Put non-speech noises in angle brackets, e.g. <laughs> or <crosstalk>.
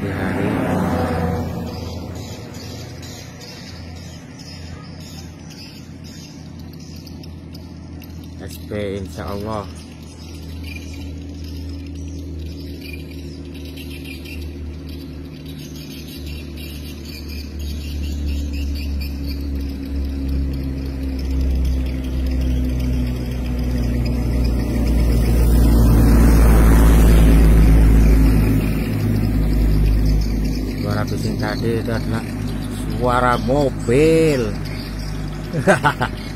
pagi hari. SP insya Allah suara bising tadi itu adalah suara mobil <laughs>